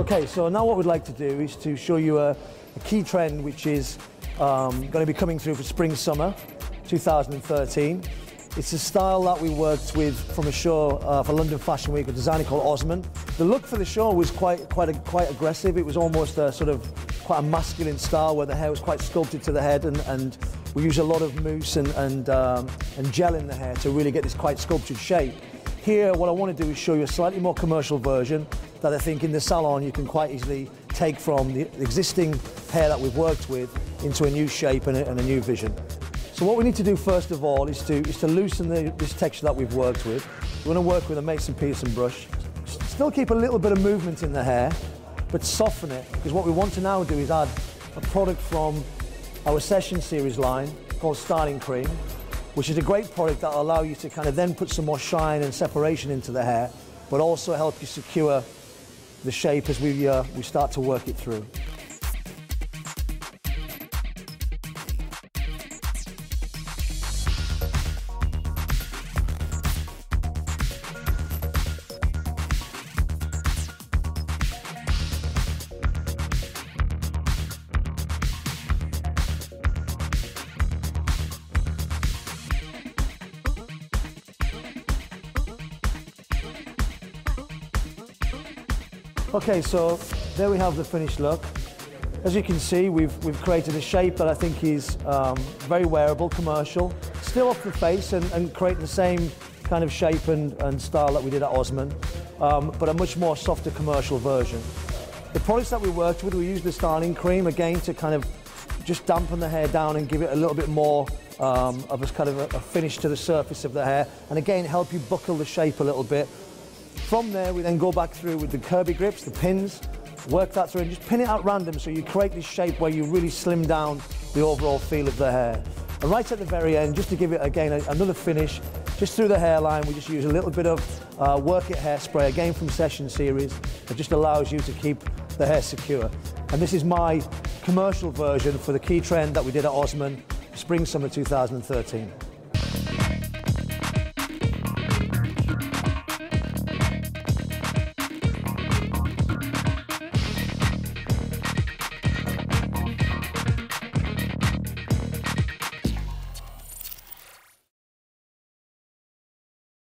Okay, so now what we'd like to do is to show you a, a key trend which is um, going to be coming through for spring summer 2013. It's a style that we worked with from a show uh, for London Fashion Week, a designer called Osman. The look for the show was quite quite a, quite aggressive. It was almost a sort of quite a masculine style where the hair was quite sculpted to the head and, and we use a lot of mousse and, and, um, and gel in the hair to really get this quite sculptured shape. Here, what I want to do is show you a slightly more commercial version that I think in the salon you can quite easily take from the existing hair that we've worked with into a new shape and a, and a new vision. So what we need to do first of all is to, is to loosen the, this texture that we've worked with. We're going to work with a Mason Pearson brush. Still keep a little bit of movement in the hair, but soften it, because what we want to now do is add a product from our Session Series line called Styling Cream, which is a great product that will allow you to kind of then put some more shine and separation into the hair, but also help you secure the shape as we, uh, we start to work it through. Okay, so there we have the finished look. As you can see, we've, we've created a shape that I think is um, very wearable, commercial, still off the face and, and creating the same kind of shape and, and style that we did at Osman, um, but a much more softer commercial version. The products that we worked with, we used the styling cream again to kind of just dampen the hair down and give it a little bit more um, of a kind of a, a finish to the surface of the hair, and again help you buckle the shape a little bit from there, we then go back through with the Kirby grips, the pins, work that through and just pin it at random so you create this shape where you really slim down the overall feel of the hair. And right at the very end, just to give it again another finish, just through the hairline, we just use a little bit of uh, Work It hairspray, again from Session Series. It just allows you to keep the hair secure. And this is my commercial version for the key trend that we did at Osman, Spring Summer 2013.